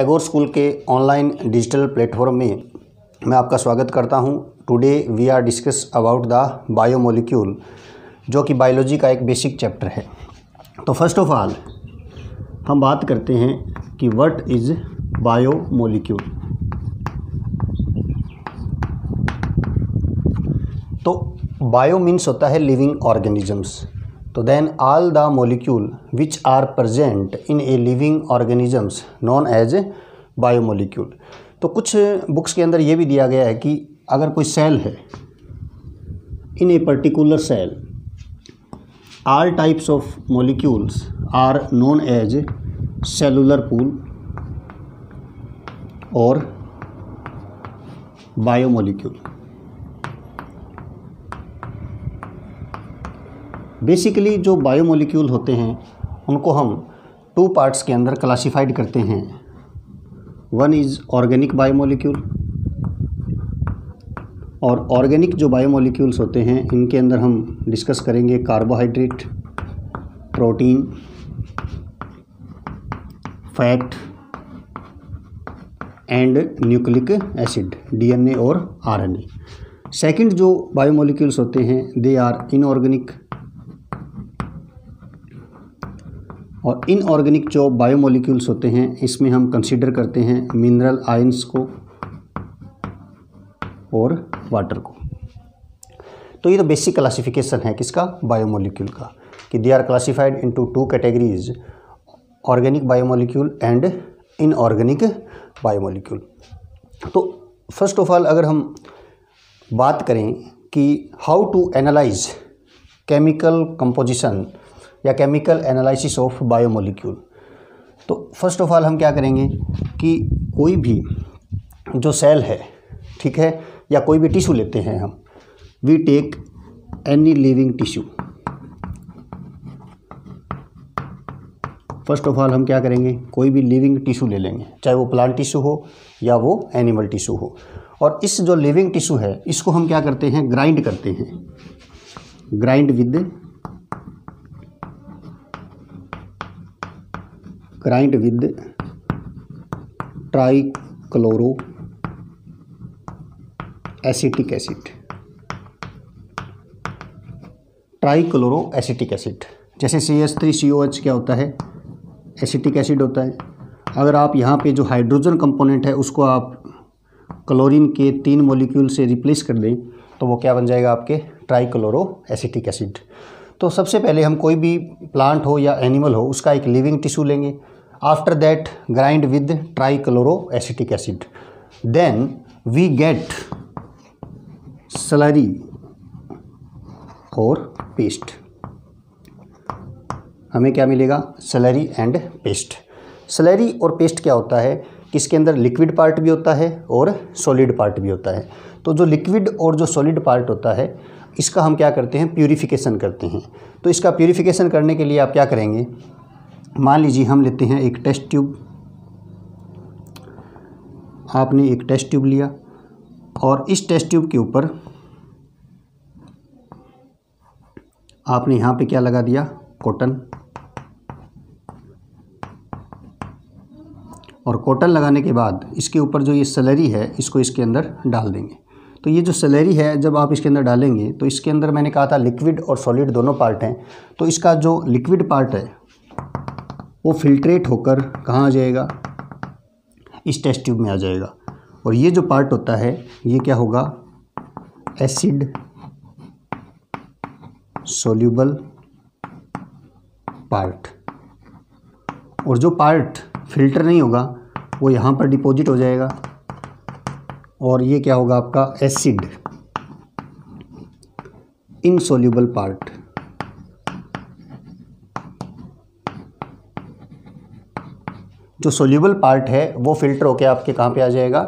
Tagore school के online digital platform में मैं आपका स्वागत करता हूँ। Today we are discuss about the biomolecule जो कि बायोलॉजी का एक बेसिक चैप्टर है। तो फ़र्स्ट ऑफ़ ऑल हम बात करते हैं कि व्हाट इज़ बायोमोलिक्यूल तो बायो मीन्स होता है लिविंग ऑर्गेनिजम्स तो then all the molecule which are present in a living organisms known as a biomolecule तो कुछ बुक्स के अंदर ये भी दिया गया है कि अगर कोई सेल है in a particular cell all types of molecules are known as cellular pool और बायोमोलिक्यूल बेसिकली जो बायोमोलिक्यूल होते हैं, उनको हम टू पार्ट्स के अंदर क्लासिफाइड करते हैं। वन इज़ ऑर्गेनिक बायोमोलिक्यूल और ऑर्गेनिक जो बायोमोलिक्यूल्स होते हैं, इनके अंदर हम डिस्कस करेंगे carbohydrate protein fat and nucleic acid DNA और आरएनए सेकंड जो बायोमोलिक्यूल्स होते हैं दे आर इनऑर्गेनिक और इनऑर्गेनिक जो बायोमोलिक्यूल्स होते हैं, इसमें हम कंसीडर करते हैं मिनरल आयंस को और वाटर को। तो ये तो बेसिक क्लासिफिकेशन है किसका? बायोमोलिक्यूल का। कि they are classified into two categories organic biomolecule and inorganic biomolecule तो फ़र्स्ट ऑफ़ ऑल अगर हम बात करें कि how to analyse chemical composition या केमिकल एनालिसिस ऑफ़ बायोमोलिक्यूल तो फ़र्स्ट ऑफ़ ऑल हम क्या करेंगे कि कोई भी जो सेल है, ठीक है, या कोई भी टिश्यू लेते हैं हम we take any living tissue first of all हम क्या करेंगे, कोई भी लिविंग टिश्यू ले लेंगे, चाहे वो प्लांट टिश्यू हो या वो एनिमल टिश्यू हो। और इस जो लिविंग टिश्यू है, इसको हम क्या करते हैं ग्राइंड करते हैं। Grind with grind with trichloro acetic acid. Trichloro acetic acid. जैसे C S three C O H क्या होता है? एसिटिक एसिड होता है। अगर आप यहाँ पे जो हाइड्रोजन कंपोनेंट है, उसको आप क्लोरीन के तीन मोलिक्यूल से रिप्लेस कर दें तो वो क्या बन जाएगा आपके? Trichloro acetic acid. तो सबसे पहले हम कोई भी प्लांट हो या एनिमल हो, उसका एक लिविंग टिश्यू लेंगे। That grind with trichloro acetic acid then we get slurry और पेस्ट हमें क्या मिलेगा? सलरी एंड पेस्ट सलरी और पेस्ट क्या होता है? कि इसके अंदर? लिक्विड पार्ट भी होता है और सॉलिड पार्ट भी होता है। तो जो लिक्विड और जो सॉलिड पार्ट होता है, इसका हम क्या करते हैं? प्यूरिफिकेशन करते हैं। तो इसका प्यूरिफिकेशन करने के लिए आप क्या करेंगे? मान लीजिए हम लेते हैं एक टेस्ट ट्यूब। आपने एक टेस्ट ट्यूब लिया और इस टेस्ट ट्यूब के ऊपर आपने यहाँ पे क्या लगा दिया? कॉटन। और कॉटन लगाने के बाद इसके ऊपर जो ये सैलरी है, इसको इसके अंदर डाल देंगे। तो ये जो सैलरी है, जब आप इसके अंदर डालेंगे तो इसके अंदर मैंने कहा था लिक्विड और सॉलिड दोनों पार्ट हैं। तो इसका जो लिक्विड पार्ट है वो फिल्ट्रेट होकर कहाँ आ जाएगा? इस टेस्ट ट्यूब में आ जाएगा। और ये जो पार्ट होता है, ये क्या होगा? एसिड सोल्यूबल पार्ट और जो पार्ट फ़िल्टर नहीं होगा, वो यहाँ पर डिपॉजिट हो जाएगा। और ये क्या होगा आपका? एसिड इनसोल्यूबल पार्ट जो सोल्यूबल पार्ट है, वो फ़िल्टर होके आपके कहाँ पे आ जाएगा?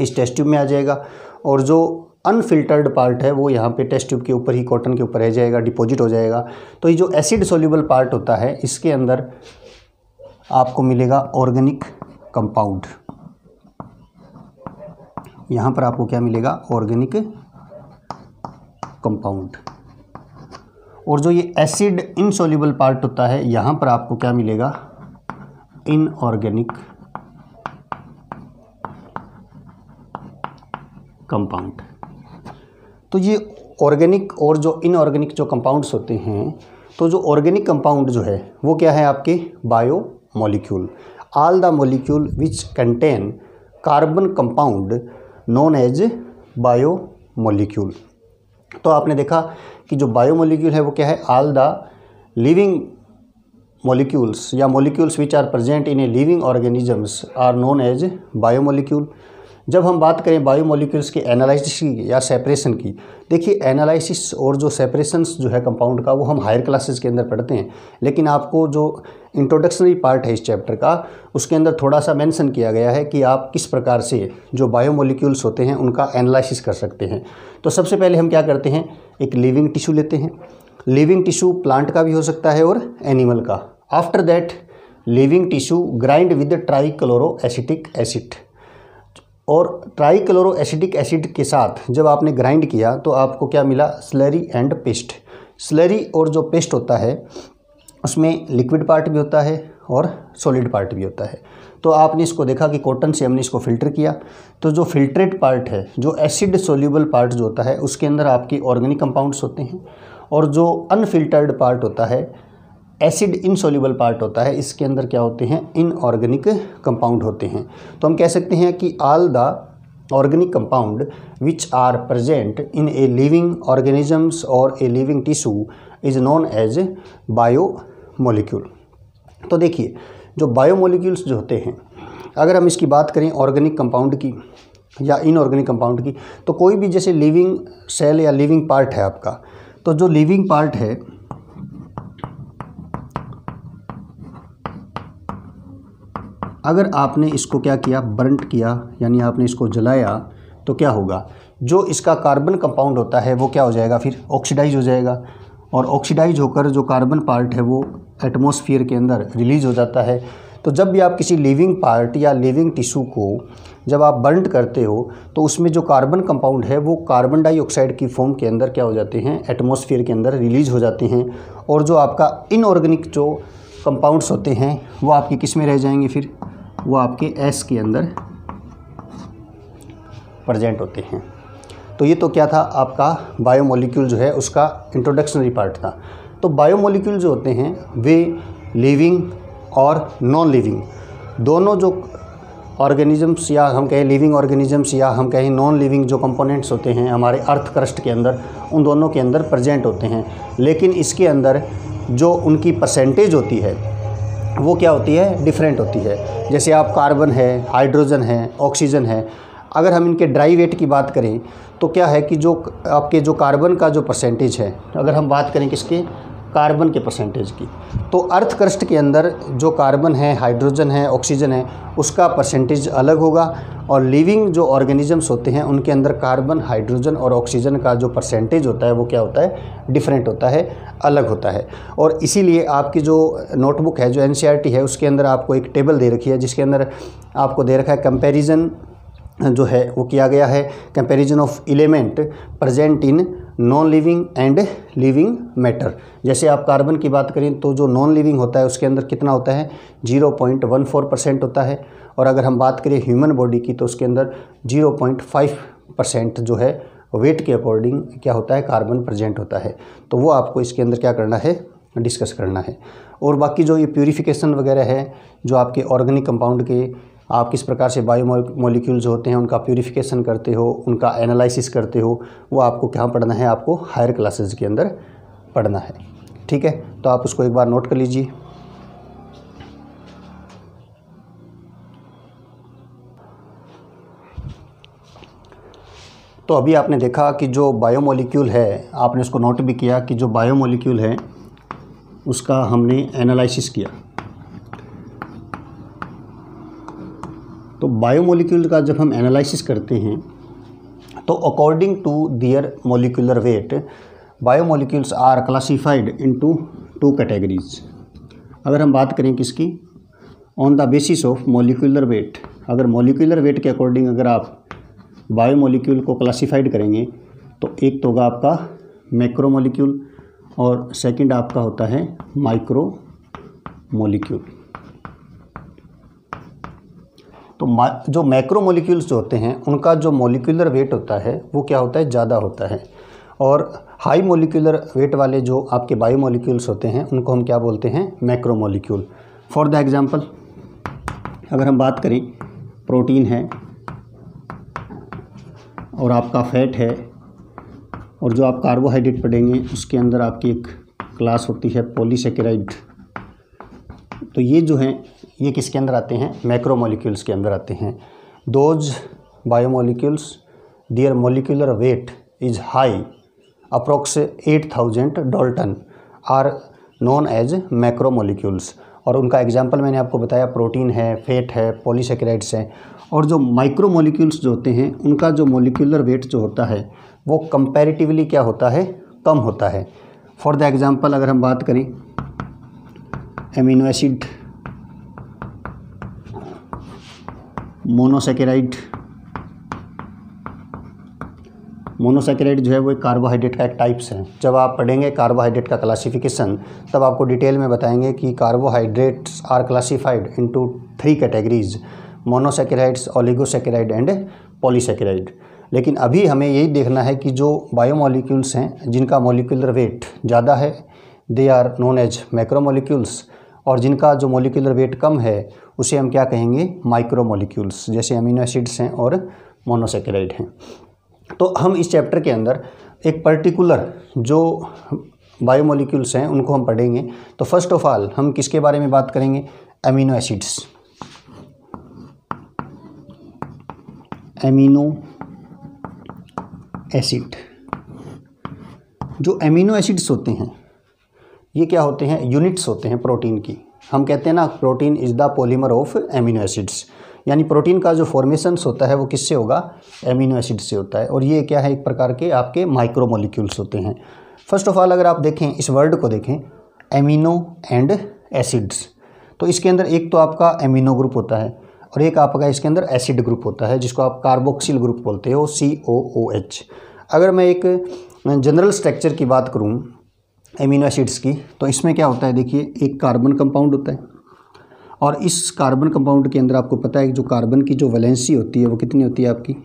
इस टेस्ट ट्यूब में आ जाएगा। और जो अनफिल्टर्ड पार्ट है, वो यहाँ पे टेस्ट ट्यूब के ऊपर ही कॉटन के ऊपर रह जाएगा डिपॉजिट हो जाएगा। तो ये जो एसिड सोल्यूबल पार्ट होता है, इसके अंदर आपको मिलेगा ऑर्गेनिक कंपाउंड यहाँ पर आपको क्या मिलेगा? ऑर्गेनिक कंपाउंड और जो ये एसिड इनसोल्यूबल पार्ट होता है, यहाँ पर आपको क्या मिलेगा? इनऑर्गेनिक कंपाउंड तो ये ऑर्गेनिक और जो इनऑर्गेनिक जो कंपाउंड्स होते हैं तो जो ऑर्गेनिक कंपाउंड जो है, वो क्या है आपके? Bio molecule all the molecule which contain carbon compound known as bio molecule तो आपने देखा कि जो बायो मॉलिक्यूल है, वो क्या है? आल द लिविंग मॉलिक्यूल्स या molecules which are present in a living organisms are known as biomolecule जब हम बात करें बायोमोलिक्यूल्स की एनालिसिस की या सेपरेशन की, देखिए एनालिसिस और जो सेपरेशंस जो है कंपाउंड का, वो हम हायर क्लासेस के अंदर पढ़ते हैं। लेकिन आपको जो इंट्रोडक्शनरी पार्ट है इस चैप्टर का, उसके अंदर थोड़ा सा मेंशन किया गया है कि आप किस प्रकार से जो बायोमोलिक्यूल्स होते हैं, उनका एनालिसिस कर सकते हैं। तो सबसे पहले हम क्या करते हैं? एक लिविंग टिश्यू लेते हैं। लिविंग टिश्यू प्लांट का भी हो सकता है और एनिमल का। After that living tissue grind with trichloro acetic acid और ट्राईक्लोरो एसिडिक एसिड के साथ जब आपने ग्राइंड किया तो आपको क्या मिला? स्लरी एंड पेस्ट स्लरी और जो पेस्ट होता है, उसमें लिक्विड पार्ट भी होता है और सॉलिड पार्ट भी होता है। तो आपने इसको देखा कि कॉटन से हमने इसको फ़िल्टर किया। तो जो फिल्ट्रेट पार्ट है, जो एसिड सोल्यूबल पार्ट जो होता है, उसके अंदर आपकी ऑर्गेनिक कंपाउंड्स होते हैं। और जो अनफिल्टर्ड पार्ट होता है एसिड इनसोल्यूबल पार्ट होता है, इसके अंदर क्या होते हैं? इनऑर्गेनिक कंपाउंड होते हैं। तो हम कह सकते हैं कि all the organic compound which are present in a living organisms और a living tissue is known as bio molecule तो देखिए, जो बायोमोलिक्यूल्स जो होते हैं, अगर हम इसकी बात करें ऑर्गेनिक कंपाउंड की या इनऑर्गेनिक कंपाउंड की तो कोई भी जैसे लिविंग सेल या लिविंग पार्ट है आपका तो जो लिविंग पार्ट है अगर आपने इसको क्या किया बर्नट किया, यानी आपने इसको जलाया तो क्या होगा? जो इसका कार्बन कंपाउंड होता है, वो क्या हो जाएगा फिर? ऑक्सीडाइज हो जाएगा। और ऑक्सीडाइज होकर जो कार्बन पार्ट है, वो एटमॉस्फेयर के अंदर रिलीज़ हो जाता है। तो जब भी आप किसी लिविंग पार्ट या लिविंग टिश्यू को जब आप बर्न करते हो तो उसमें जो कार्बन कंपाउंड है, वो कार्बन डाइऑक्साइड की फॉर्म के अंदर क्या हो जाते हैं? एटमॉस्फेयर के अंदर रिलीज़ हो जाते हैं। और जो आपका इनऑर्गेनिक जो कंपाउंड्स होते हैं, वो आपकी किसमें रह जाएँगे फिर? वो आपके एस के अंदर प्रजेंट होते हैं। तो ये तो क्या था? आपका बायोमोलिक्यूल जो है, उसका इंट्रोडक्शनरी पार्ट था। तो बायोमोलिक्यूल जो होते हैं, वे लिविंग और नॉन लिविंग दोनों जो ऑर्गेनिजम्स या हम कहें लिविंग ऑर्गेनिजम्स या हम कहें नॉन लिविंग जो कंपोनेंट्स होते हैं, हमारे अर्थ क्रस्ट के अंदर, उन दोनों के अंदर प्रजेंट होते हैं। लेकिन इसके अंदर जो उनकी परसेंटेज होती है वो क्या होती है? डिफरेंट होती है। जैसे आप कार्बन है हाइड्रोजन है ऑक्सीजन है। अगर हम इनके ड्राई वेट की बात करें तो क्या है कि जो आपके जो कार्बन का जो परसेंटेज है, अगर हम बात करें किसके कार्बन के परसेंटेज की। तो अर्थ क्रस्ट के अंदर जो कार्बन है हाइड्रोजन है ऑक्सीजन है, उसका परसेंटेज अलग होगा और लिविंग जो ऑर्गेनिजम्स होते हैं, उनके अंदर कार्बन हाइड्रोजन और ऑक्सीजन का जो परसेंटेज होता है, वो क्या होता है? डिफरेंट होता है, अलग होता है। और इसीलिए आपकी जो नोटबुक है, जो एन e है, उसके अंदर आपको एक टेबल दे रखी है, जिसके अंदर आपको दे रखा है कंपेरिजन जो है, वो किया गया है। Comparison of element present in non living and living matter जैसे आप कार्बन की बात करें तो जो नॉन लिविंग होता है, उसके अंदर कितना होता है? Zero point one four percent होता है। और अगर हम बात करें ह्यूमन बॉडी की तो उसके अंदर ज़ीरो पॉइंट फाइव परसेंट जो है वेट के अकॉर्डिंग क्या होता है? कार्बन प्रेजेंट होता है। तो वो आपको इसके अंदर क्या करना है? डिस्कस करना है। और बाकी जो ये प्योरीफिकेशन वगैरह है, जो आपके ऑर्गेनिक कंपाउंड के आप किस प्रकार से बायो मोलिक्यूल्स होते हैं, उनका प्योरीफिकेशन करते हो, उनका एनालिसिस करते हो, वो आपको कहाँ पढ़ना है? आपको हायर क्लासेज के अंदर पढ़ना है। ठीक है? तो आप उसको एक बार नोट कर लीजिए। तो अभी आपने देखा कि जो बायोमोलिक्यूल है, आपने उसको नोट भी किया कि जो बायोमोलिक्यूल है, उसका हमने एनालिसिस किया। तो बायोमोलिक्यूल का जब हम एनालिसिस करते हैं तो according to their molecular weight biomolecules are classified into two categories अगर हम बात करें किसकी? On the basis of molecular weight अगर मोलिकुलर वेट के अकॉर्डिंग अगर आप बायोमोलिक्यूल को क्लासिफाइड करेंगे तो एक तो होगा आपका मैक्रो मोलिक्यूल और सेकंड आपका होता है माइक्रो मोलिक्यूल तो जो मैक्रोमोलिक्यूल्स जो होते हैं, उनका जो मोलिकुलर वेट होता है, वो क्या होता है? ज़्यादा होता है। और हाई मोलिकुलर वेट वाले जो आपके बायो मोलिक्यूल्स होते हैं, उनको हम क्या बोलते हैं? Macro molecule for the example अगर हम बात करें प्रोटीन है, और आपका फैट है, और जो आप कार्बोहाइड्रेट पढ़ेंगे, उसके अंदर आपकी एक क्लास होती है पॉलीसेकेराइड तो ये जो हैं ये किसके अंदर आते हैं? मैक्रोमोलिक्यूल्स के अंदर आते हैं। Those biomolecules their molecular weight is high approx eight thousand dalton are known as macromolecules और उनका एग्ज़ाम्पल मैंने आपको बताया प्रोटीन है फेट है पॉलीसेकेराइड्स हैं। और जो माइक्रो माइक्रोमोलिक्यूल्स जो होते हैं, उनका जो मोलिकुलर वेट जो होता है, वो कंपैरेटिवली क्या होता है? कम होता है। फॉर द एग्ज़ाम्पल अगर हम बात करें एमिनो एसिड मोनोसेकेराइड। मोनोसेकेराइड जो है वो एक कार्बोहाइड्रेट का एक टाइप्स है। जब आप पढ़ेंगे कार्बोहाइड्रेट का क्लासिफिकेशन तब आपको डिटेल में बताएँगे कि carbohydrates are classified into three categories monosaccharides oligosaccharide and polysaccharide लेकिन अभी हमें यही देखना है कि जो बायोमोलिक्यूल्स हैं, जिनका मोलिकुलर वेट ज़्यादा है they are known as macromolecules और जिनका जो मोलिकुलर वेट कम है उसे हम क्या कहेंगे? माइक्रोमोलिक्यूल्स जैसे अमीनो एसिड्स हैं और मोनोसेकेराइड हैं तो हम इस चैप्टर के अंदर एक पर्टिकुलर जो बायोमोलिक्यूल्स हैं, उनको हम पढ़ेंगे। तो फ़र्स्ट ऑफ़ ऑल हम किसके बारे में बात करेंगे? अमीनो एसिड्स एमिनो एसिड जो एमिनो एसिड्स होते हैं, ये क्या होते हैं? यूनिट्स होते हैं प्रोटीन की। हम कहते हैं ना protein is the polymer of amino acids यानी प्रोटीन का जो फॉर्मेशंस होता है, वो किससे होगा? एमिनो एसिड से होता है। और ये क्या है, एक प्रकार के आपके माइक्रोमोलिक्यूल्स होते हैं। फ़र्स्ट ऑफ़ ऑल अगर आप देखें, इस वर्ड को देखें एमिनो एंड एसिड्स तो इसके अंदर एक तो आपका एमिनो ग्रुप होता है, और एक आपका इसके अंदर एसिड ग्रुप होता है, जिसको आप कार्बोक्सिल ग्रुप बोलते हो सी ओ ओ एच अगर मैं एक जनरल स्ट्रक्चर की बात करूँ एमिनो एसिड्स की तो इसमें क्या होता है, देखिए, एक कार्बन कंपाउंड होता है। और इस कार्बन कंपाउंड के अंदर आपको पता है कि जो कार्बन की जो वैलेंसी होती है, वो कितनी होती है आपकी?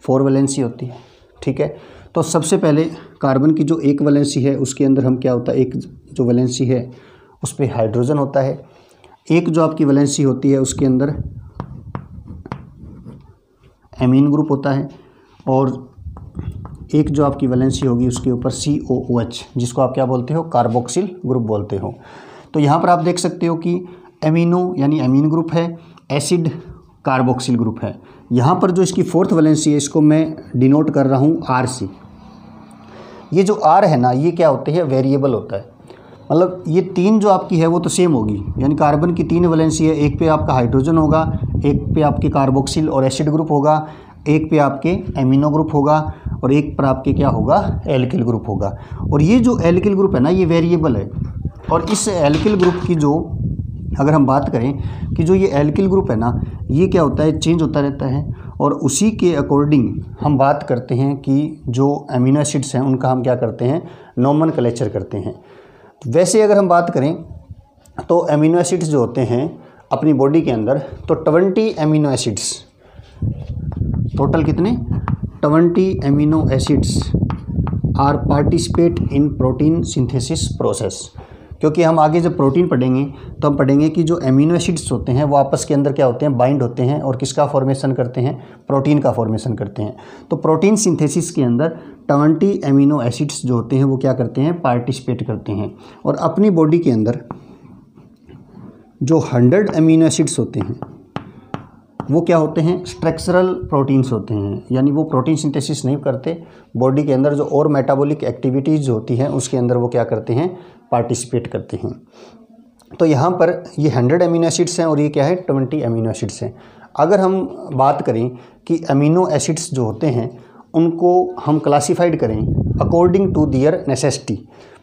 फोर वैलेंसी होती है, ठीक है? तो सबसे पहले कार्बन की जो एक वैलेंसी है, उसके अंदर हम क्या होता है, एक जो वैलेंसी है, उस पर हाइड्रोजन होता है। एक जो आपकी वैलेंसी होती है, उसके अंदर एमीन ग्रुप होता है। और एक जो आपकी वैलेंसी होगी उसके ऊपर सी ओ ओ एच जिसको आप क्या बोलते हो? कार्बोक्सिल ग्रुप बोलते हो। तो यहाँ पर आप देख सकते हो कि एमिनो यानी एमीन ग्रुप है एसिड कार्बोक्सिल ग्रुप है। यहाँ पर जो इसकी फोर्थ वैलेंसी है, इसको मैं डिनोट कर रहा हूँ आर सी ये जो आर है ना, ये क्या होते हैं? वेरिएबल होता है। मतलब ये तीन जो आपकी है, वो तो सेम होगी। यानी कार्बन की तीन वैलेंसी है, एक पे आपका हाइड्रोजन होगा, एक पे आपके कार्बोक्सिल और एसिड ग्रुप होगा एक पे आपके एमिनो ग्रुप होगा और एक पर आपके क्या होगा? एल्किल ग्रुप होगा। और ये जो एल्किल ग्रुप है ना, ये वेरिएबल है। और इस एल्किल ग्रुप की जो, अगर हम बात करें कि जो ये एल्किल ग्रुप है ना, ये क्या होता है? चेंज होता रहता है। और उसी के अकॉर्डिंग हम बात करते हैं कि जो एमिनो एसिड्स हैं, उनका हम क्या करते हैं? नॉमन कलेक्चर करते हैं। वैसे अगर हम बात करें तो एमिनो एसिड्स जो होते हैं, अपनी बॉडी के अंदर तो ट्वेंटी एमिनो एसिड्स टोटल कितने? Twenty amino acids are participate in protein synthesis process क्योंकि हम आगे जब प्रोटीन पढ़ेंगे तो हम पढ़ेंगे कि जो एमिनो एसिड्स होते हैं, वो आपस के अंदर क्या होते हैं? बाइंड होते हैं और किसका फॉर्मेशन करते हैं? प्रोटीन का फॉर्मेशन करते हैं। तो प्रोटीन सिंथेसिस के अंदर ट्वेंटी एमिनो एसिड्स जो होते हैं, वो क्या करते हैं? पार्टिसिपेट करते हैं। और अपनी बॉडी के अंदर जो हंड्रेड एमिनो एसिड्स होते हैं वो क्या होते हैं? स्ट्रक्चरल प्रोटीन्स होते हैं। यानी वो प्रोटीन सिंथेसिस नहीं करते। बॉडी के अंदर जो और मेटाबॉलिक एक्टिविटीज़ होती हैं, उसके अंदर वो क्या करते हैं? पार्टिसिपेट करते हैं। तो यहाँ पर ये हंड्रेड अमीनो एसिड्स हैं और ये क्या है? ट्वेंटी अमीनो एसिड्स हैं। अगर हम बात करें कि अमीनो एसिड्स जो होते हैं, उनको हम क्लासिफाइड करें अकॉर्डिंग टू दियर नेसेसिटी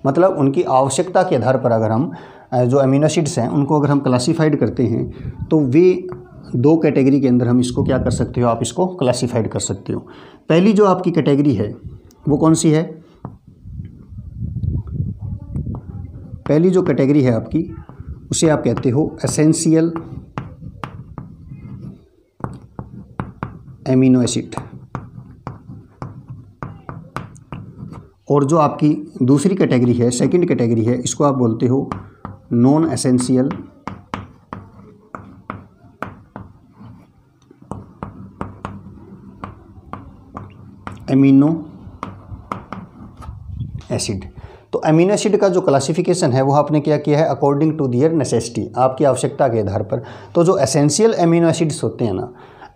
मतलब उनकी आवश्यकता के आधार पर अगर हम जो अमीनो एसिड्स हैं, उनको अगर हम क्लासिफाइड करते हैं तो वे दो कैटेगरी के अंदर हम इसको क्या कर सकते हो? आप इसको क्लासिफाइड कर सकते हो। पहली जो आपकी कैटेगरी है, वो कौन सी है? पहली जो कैटेगरी है आपकी, उसे आप कहते हो एसेंशियल एमिनो एसिड और जो आपकी दूसरी कैटेगरी है सेकंड कैटेगरी है, इसको आप बोलते हो नॉन एसेंशियल एमिनो एसिड तो अमीनो एसिड का जो क्लासिफिकेशन है, वो आपने क्या किया है? अकॉर्डिंग टू दियर नेसेसिटी आपकी आवश्यकता के आधार पर। तो जो एसेंशियल अमीनो एसिड्स होते हैं ना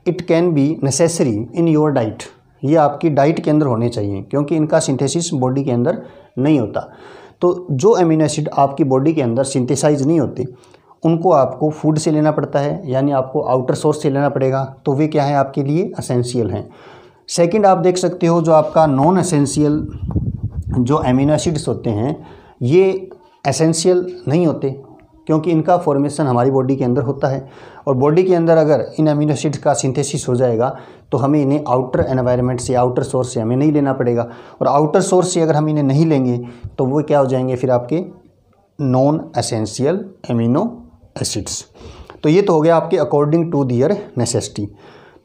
it can be necessary in your diet ये आपकी डाइट के अंदर होने चाहिए, क्योंकि इनका सिंथेसिस बॉडी के अंदर नहीं होता। तो जो अमीनो एसिड आपकी बॉडी के अंदर सिंथेसाइज नहीं होते, उनको आपको फ़ूड से लेना पड़ता है, यानी आपको आउटर सोर्स से लेना पड़ेगा। तो वे क्या है? आपके लिए असेंशियल हैं। सेकंड आप देख सकते हो जो आपका नॉन एसेंशियल जो अमीनो एसिड्स होते हैं, ये एसेंशियल नहीं होते, क्योंकि इनका फॉर्मेशन हमारी बॉडी के अंदर होता है। और बॉडी के अंदर अगर इन अमीनो एसिड्स का सिंथेसिस हो जाएगा तो हमें इन्हें आउटर एनवायरनमेंट से आउटर सोर्स से हमें नहीं लेना पड़ेगा। और आउटर सोर्स से अगर हम इन्हें नहीं लेंगे तो वो क्या हो जाएँगे फिर आपके नॉन एसेंशियल एमिनो एसिड्स तो ये तो हो गया आपके अकॉर्डिंग टू दियर नेसेसिटी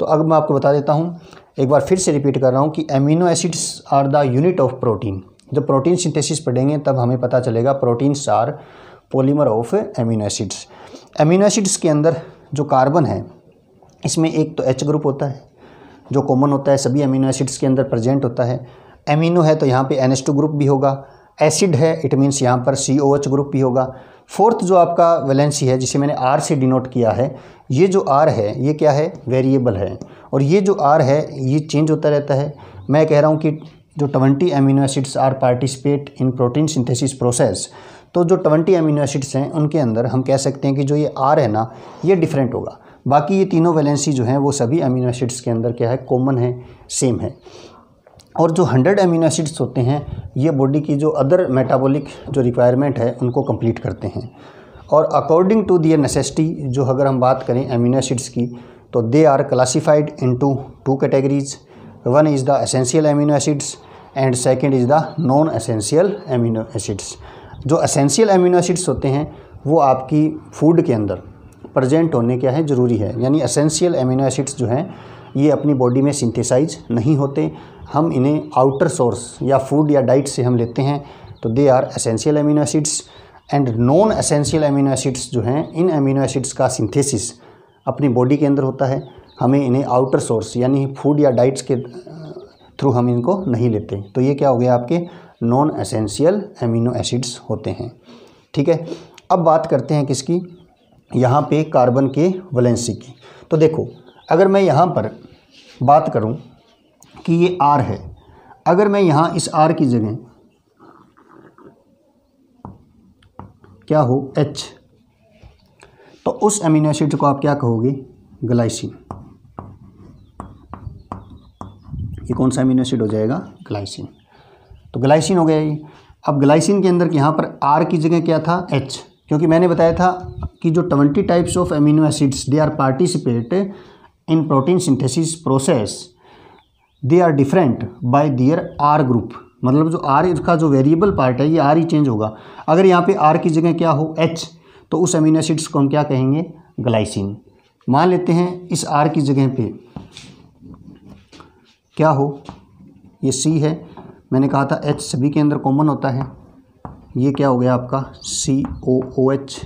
तो अब मैं आपको बता देता हूँ एक बार फिर से रिपीट कर रहा हूँ कि amino acids are the unit of protein जब प्रोटीन सिंथेसिस पढ़ेंगे तब हमें पता चलेगा proteins are polymer of amino acids amino acids के अंदर जो कार्बन है, इसमें एक तो एच ग्रुप होता है, जो कॉमन होता है, सभी अमीनो एसिड्स के अंदर प्रेजेंट होता है. एमिनो है तो यहाँ पे एन ग्रुप भी होगा. एसिड है इट मीन्स यहाँ पर सी ओ एच ग्रुप भी होगा. फोर्थ जो आपका वैलेंसी है, जिसे मैंने आर से डिनोट किया है, ये जो आर है, ये क्या है? वेरिएबल है. और ये जो आर है, ये चेंज होता रहता है। मैं कह रहा हूँ कि जो twenty amino acids are participate in protein synthesis process तो जो ट्वेंटी अमीनो एसिड्स हैं, उनके अंदर हम कह सकते हैं कि जो ये आर है ना, ये डिफरेंट होगा। बाकी ये तीनों वैलेंसी जो हैं, वो सभी अमीनो एसिड्स के अंदर क्या है कॉमन है सेम है। और जो हंड्रेड अमीनो एसिड्स होते हैं, ये बॉडी की जो अदर मेटाबॉलिक जो रिक्वायरमेंट है, उनको कंप्लीट करते हैं। और अकॉर्डिंग टू दियर नेसेसिटी जो अगर हम बात करें अमीनो एसिड्स की तो they are classified into two categories one is the essential amino acids and second is the non essential amino acids जो एसेंशियल एमिनो एसिड्स होते हैं, वो आपकी फ़ूड के अंदर प्रजेंट होने क्या है? ज़रूरी है। यानी असेंशियल एमिनो एसिड्स जो हैं, ये अपनी बॉडी में सिंथेसाइज नहीं होते। हम इन्हें आउटर सोर्स या फ़ूड या डाइट से हम लेते हैं। तो they are essential amino acids and non essential amino acids जो हैं, इन अमीनो एसिड्स का सिंथेसिस अपनी बॉडी के अंदर होता है, हमें इन्हें आउटर सोर्स यानी फ़ूड या डाइट्स के थ्रू हम इनको नहीं लेते। तो ये क्या हो गया आपके नॉन एसेंशियल एमिनो एसिड्स होते हैं। ठीक है? अब बात करते हैं किसकी? यहाँ पे कार्बन के वलेंसी की। तो देखो, अगर मैं यहाँ पर बात करूँ कि ये आर है, अगर मैं यहाँ इस आर की जगह, क्या हो? एच तो उस अमीनो एसिड को आप क्या कहोगे? ग्लाइसिन ये कौन सा अमीनो एसिड हो जाएगा? ग्लाइसिन तो ग्लाइसिन हो गया ये। अब ग्लाइसिन के अंदर यहाँ पर आर की जगह क्या था? एच क्योंकि मैंने बताया था कि जो twenty types of amino acids they are participate in protein synthesis process they are different by their R group मतलब जो आर का जो वेरिएबल पार्ट है, ये आर ही चेंज होगा। अगर यहाँ पे आर की जगह क्या हो? एच तो उस अमीनो एसिड्स को हम क्या कहेंगे? ग्लाइसिन मान लेते हैं इस आर की जगह पे क्या हो? ये सी है। मैंने कहा था एच सभी के अंदर कॉमन होता है। ये क्या हो गया आपका? सी ओ ओ एच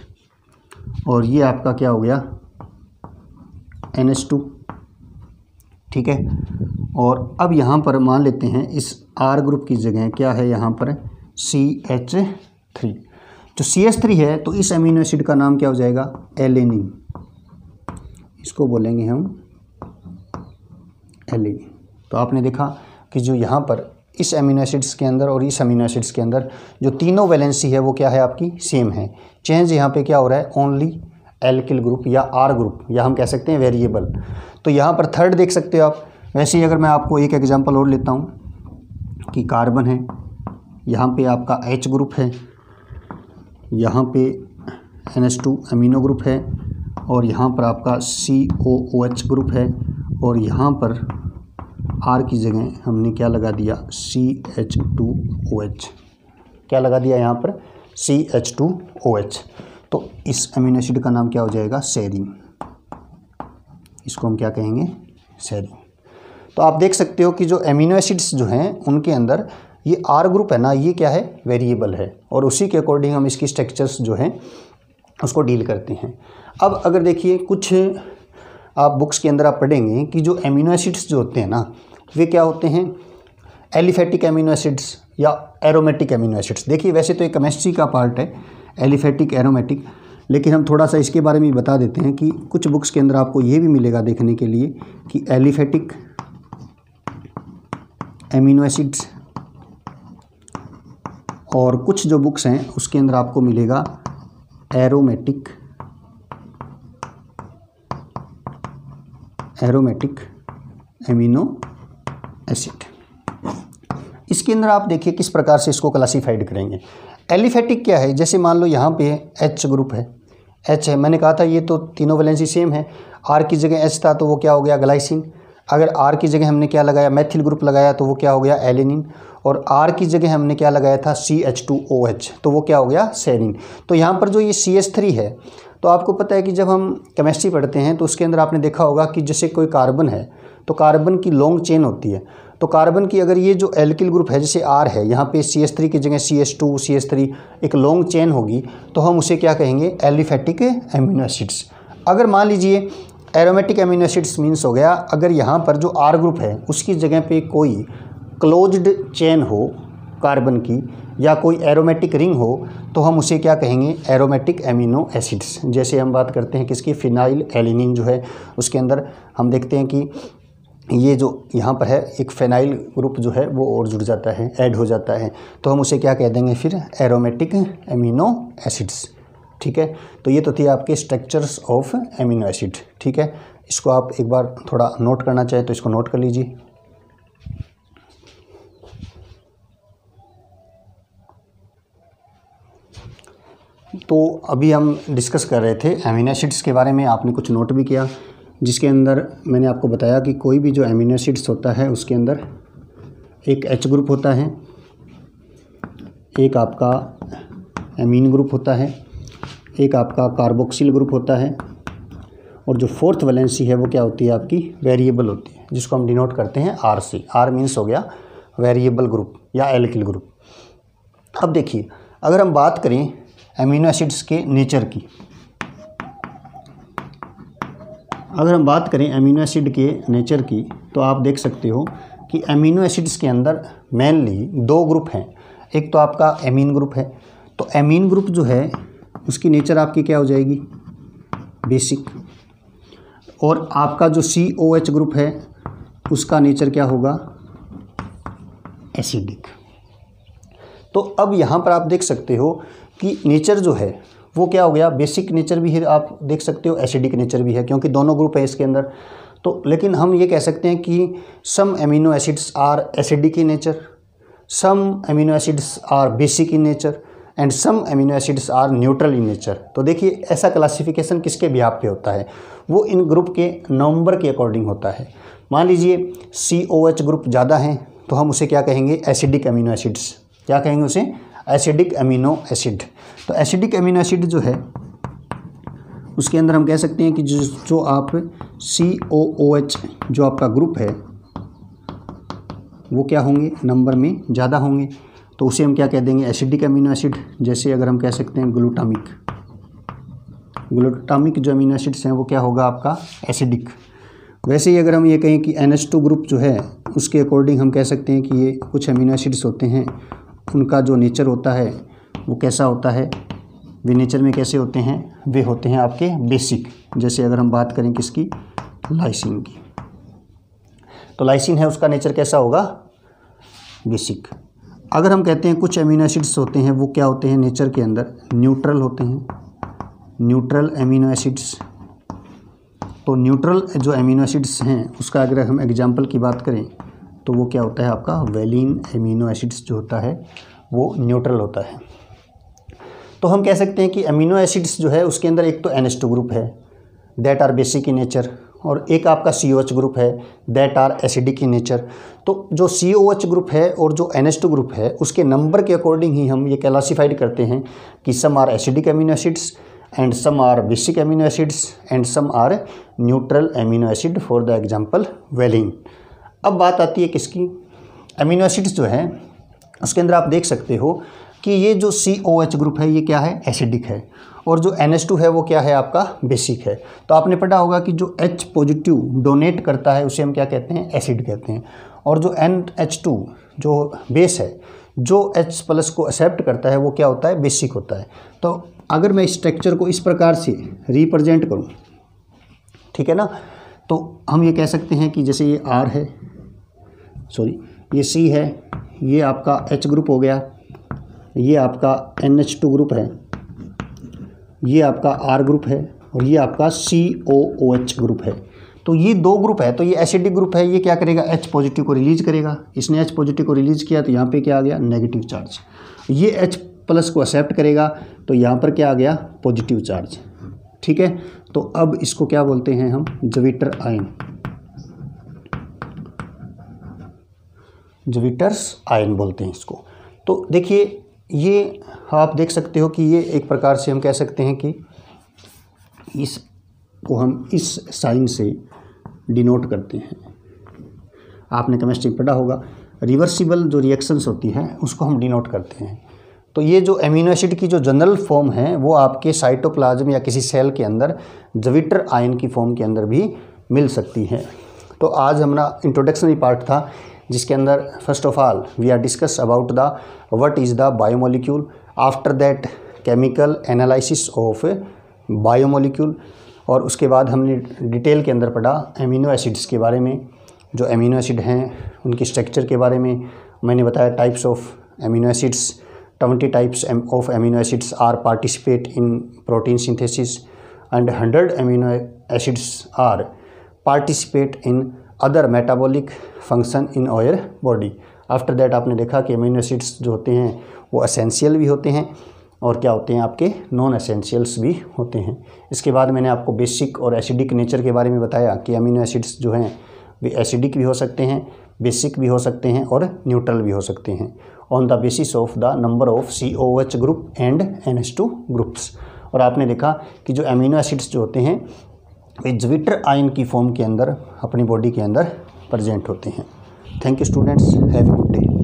और ये आपका क्या हो गया? एन एच टू ठीक है? और अब यहाँ पर मान लेते हैं इस आर ग्रुप की जगह क्या है यहाँ पर? सी एच थ्री जो सी एस थ्री है तो इस अमीनो एसिड का नाम क्या हो जाएगा? एलेनिन इसको बोलेंगे हम एलेनिन तो आपने देखा कि जो यहाँ पर इस अमीनो एसिड्स के अंदर और इस अमीनो एसिड्स के अंदर जो तीनों वैलेंसी है, वो क्या है आपकी? सेम है। चेंज यहाँ पे क्या हो रहा है? ओनली एल्किल ग्रुप या आर ग्रुप या हम कह सकते हैं वेरिएबल तो यहाँ पर थर्ड देख सकते हो आप। वैसे ही अगर मैं आपको एक एग्जांपल और लेता हूँ कि कार्बन है, यहाँ पे आपका एच ग्रुप है। यहाँ पे N H two amino group है और यहाँ पर आपका सी ओ ओ एच ग्रुप है और यहाँ पर आर की जगह हमने क्या लगा दिया? C H two O H क्या लगा दिया यहाँ पर? C H two O H तो इस अमीनो एसिड का नाम क्या हो जाएगा? सेरिन इसको हम क्या कहेंगे? सेरिन तो आप देख सकते हो कि जो एमिनो एसिड्स जो हैं, उनके अंदर ये आर ग्रुप है ना, ये क्या है? वेरिएबल है। और उसी के अकॉर्डिंग हम इसकी स्ट्रक्चर्स जो हैं, उसको डील करते हैं। अब अगर देखिए, कुछ आप बुक्स के अंदर आप पढ़ेंगे कि जो एमिनो एसिड्स जो होते हैं ना, वे क्या होते हैं? एलिफेटिक एमिनो एसिड्स या एरोमेटिक एमिनो एसिड्स देखिए, वैसे तो एक केमिस्ट्री का पार्ट है एलिफेटिक एरोमेटिक लेकिन हम थोड़ा सा इसके बारे में बता देते हैं कि कुछ बुक्स के अंदर आपको ये भी मिलेगा देखने के लिए कि एलिफेटिक एमिनो एसिड्स और कुछ जो बुक्स हैं, उसके अंदर आपको मिलेगा एरोमेटिक एरोमेटिक एमिनो एसिड इसके अंदर आप देखिए किस प्रकार से इसको क्लासीफाइड करेंगे। एलिफेटिक क्या है? जैसे मान लो यहाँ पे एच ग्रुप है। एच है, मैंने कहा था ये तो तीनों वैलेंसी सेम है। आर की जगह एच था तो वो क्या हो गया? ग्लाइसिन अगर आर की जगह हमने क्या लगाया? मैथिल ग्रुप लगाया तो वो क्या हो गया? एलिनिन और आर की जगह हमने क्या लगाया था? C H two O H तो वो क्या हो गया? सेरिन तो यहाँ पर जो ये सी एच थ्री है तो आपको पता है कि जब हम केमिस्ट्री पढ़ते हैं तो उसके अंदर आपने देखा होगा कि जैसे कोई कार्बन है तो कार्बन की लॉन्ग चेन होती है। तो कार्बन की अगर ये जो एल्किल ग्रुप है, जैसे आर है, यहाँ पे सी एस थ्री की जगह C S two C S three एक लॉन्ग चेन होगी तो हम उसे क्या कहेंगे? एलिफेटिक एमिनो एसिड्स अगर मान लीजिए एरोमेटिक एमिनो एसिड्स मीन्स हो गया, अगर यहाँ पर जो आर ग्रुप है, उसकी जगह पे कोई क्लोज्ड चेन हो कार्बन की, या कोई एरोमेटिक रिंग हो तो हम उसे क्या कहेंगे? एरोमेटिक एमिनो एसिड्स जैसे हम बात करते हैं किसकी फिनाइल एलिनिन जो है, उसके अंदर हम देखते हैं कि ये जो यहाँ पर है, एक फेनाइल ग्रुप जो है, वो और जुड़ जाता है ऐड हो जाता है तो हम उसे क्या कह देंगे फिर? एरोमेटिक एमिनो एसिड्स ठीक है? तो ये तो थी आपके स्ट्रक्चर्स ऑफ़ एमिनो एसिड ठीक है? इसको आप एक बार थोड़ा नोट करना चाहें तो इसको नोट कर लीजिए। तो अभी हम डिस्कस कर रहे थे एमिनो एसिड्स के बारे में, आपने कुछ नोट भी किया, जिसके अंदर मैंने आपको बताया कि कोई भी जो एमिनो एसिड्स होता है, उसके अंदर एक एच ग्रुप होता है, एक आपका एमीन ग्रुप होता है एक आपका कार्बोक्सिल ग्रुप होता है और जो फोर्थ वैलेंसी है वो क्या होती है आपकी? वेरिएबल होती है, जिसको हम डिनोट करते हैं आर सी। आर मीन्स हो गया वेरिएबल ग्रुप या एल्किल ग्रुप अब देखिए, अगर हम बात करें एमिनो एसिड्स के नेचर की, अगर हम बात करें अमीनो एसिड के नेचर की तो आप देख सकते हो कि अमीनो एसिड्स के अंदर मेनली दो ग्रुप हैं। एक तो आपका एमीन ग्रुप है तो एमीन ग्रुप जो है उसकी नेचर आपकी क्या हो जाएगी? बेसिक और आपका जो सी ओ एच ग्रुप है, उसका नेचर क्या होगा? एसिडिक तो अब यहाँ पर आप देख सकते हो कि नेचर जो है, वो क्या हो गया? बेसिक नेचर भी है, आप देख सकते हो एसिडिक नेचर भी है, क्योंकि दोनों ग्रुप है इसके अंदर। तो लेकिन हम ये कह सकते हैं कि some amino acids are acidic in nature some amino acids are basic in nature and some amino acids are neutral in nature तो देखिए, ऐसा क्लासिफिकेशन किसके बिहार पे होता है? वो इन ग्रुप के नंबर के अकॉर्डिंग होता है। मान लीजिए सी ओ एच ग्रुप ज़्यादा हैं तो हम उसे क्या कहेंगे? एसिडिक एमिनो एसिड्स क्या कहेंगे उसे? एसिडिक एमिनो एसिड तो एसिडिक एमिनो एसिड जो है, उसके अंदर हम कह सकते हैं कि जो जो आप सी ओ ओ एच जो आपका ग्रुप है, वो क्या होंगे? नंबर में ज़्यादा होंगे। तो उसे हम क्या कह देंगे? एसिडिक अमीनो एसिड जैसे अगर हम कह सकते हैं ग्लूटामिक ग्लूटामिक जो अमीनो एसिड्स हैं, वो क्या होगा आपका? एसिडिक वैसे ही अगर हम ये कहें कि एन ग्रुप जो है, उसके अकॉर्डिंग हम कह सकते हैं कि ये कुछ अमीनो एसिड्स होते हैं। उनका जो नेचर होता है, वो कैसा होता है? वे नेचर में कैसे होते हैं? वे होते हैं आपके बेसिक जैसे अगर हम बात करें किसकी? लाइसिन की। तो लाइसिन है, उसका नेचर कैसा होगा? बेसिक अगर हम कहते हैं कुछ अमीनो एसिड्स होते हैं, वो क्या होते हैं नेचर के अंदर? न्यूट्रल होते हैं। न्यूट्रल अमीनो एसिड्स तो न्यूट्रल जो अमीनो एसिड्स हैं, उसका अगर हम एग्जांपल की बात करें तो वो क्या होता है आपका? वेलिन एमिनो एसिड्स जो होता है, वो न्यूट्रल होता है। तो हम कह सकते हैं कि अमीनो एसिड्स जो है, उसके अंदर एक तो एन ग्रुप है। That are basic in nature और एक आपका सीओएच ग्रुप है that are acidic in nature तो जो सीओएच ग्रुप है और जो एन ग्रुप है, उसके नंबर के अकॉर्डिंग ही हम ये क्लासीफाइड करते हैं कि some are acidic amino acids and some are basic amino acids and some are neutral amino acid for the example valine अब बात आती है किसकी? अमीनो एसिड्स जो हैं, उसके अंदर आप देख सकते हो कि ये जो सी ओ एच ग्रुप है, ये क्या है? एसिडिक है। और जो एन है, वो क्या है आपका? बेसिक है। तो आपने पढ़ा होगा कि जो एच पॉजिटिव डोनेट करता है, उसे हम क्या कहते हैं? एसिड कहते हैं। और जो एन एच टू जो बेस है, जो एच प्लस को एक्सेप्ट करता है, वो क्या होता है? बेसिक होता है। तो अगर मैं स्ट्रक्चर को इस प्रकार से रिप्रेजेंट करूँ, ठीक है ना? तो हम ये कह सकते हैं कि जैसे ये आर है सॉरी ये सी है, ये आपका एच ग्रुप हो गया, ये आपका एन ग्रुप है। ये आपका आर ग्रुप है और ये आपका सी ओ ओ एच ग्रुप है। तो ये दो ग्रुप है तो ये एसिडिक ग्रुप है, ये क्या करेगा? एच पॉजिटिव को रिलीज़ करेगा। इसने एच पॉजिटिव को रिलीज़ किया तो यहाँ पे क्या आ गया? नेगेटिव चार्ज ये एच प्लस को एक्सेप्ट करेगा तो यहाँ पर क्या आ गया? पॉजिटिव चार्ज ठीक है? तो अब इसको क्या बोलते हैं हम? जविटर आयन जविटर्स आयन बोलते हैं इसको। तो देखिए ये आप देख सकते हो कि ये एक प्रकार से हम कह सकते हैं कि इस को हम इस साइन से डिनोट करते हैं। आपने केमिस्ट्री पढ़ा होगा। रिवर्सिबल जो रिएक्शंस होती हैं, उसको हम डिनोट करते हैं। तो ये जो एमिनो एसिड की जो जनरल फॉर्म है, वो आपके साइटोप्लाज्म या किसी सेल के अंदर, जविटर आयन की फॉर्म के अंदर भी मिल सकती है। तो आज हमारा इंट्रोडक्शनरी पार्ट था। जिसके अंदर first of all we are discuss about the what is the biomolecule after that chemical analysis of biomolecule और उसके बाद हमने डिटेल के अंदर पढ़ा एमिनो एसिड्स के बारे में, जो एमिनो एसिड हैं, उनकी स्ट्रक्चर के बारे में। मैंने बताया types of amino acids twenty types of amino acids are participate in protein synthesis and hundred amino acids are participate in other metabolic function in our body after that आपने देखा कि अमीनो एसिड्स जो होते हैं, वो essential भी होते हैं और क्या होते हैं आपके? नॉन असेंशियल्स भी होते हैं। इसके बाद मैंने आपको बेसिक और एसिडिक नेचर के बारे में बताया कि अमीनो एसिड्स जो हैं, वे एसिडिक भी हो सकते हैं बेसिक भी हो सकते हैं और न्यूट्रल भी हो सकते हैं। On the basis of the number of C O H group and N H two groups और आपने देखा कि जो अमीनो एसिड्स जो होते हैं वे ज्विटर आयन की फॉर्म के अंदर, अपनी बॉडी के अंदर प्रजेंट होते हैं। Thank you students have good day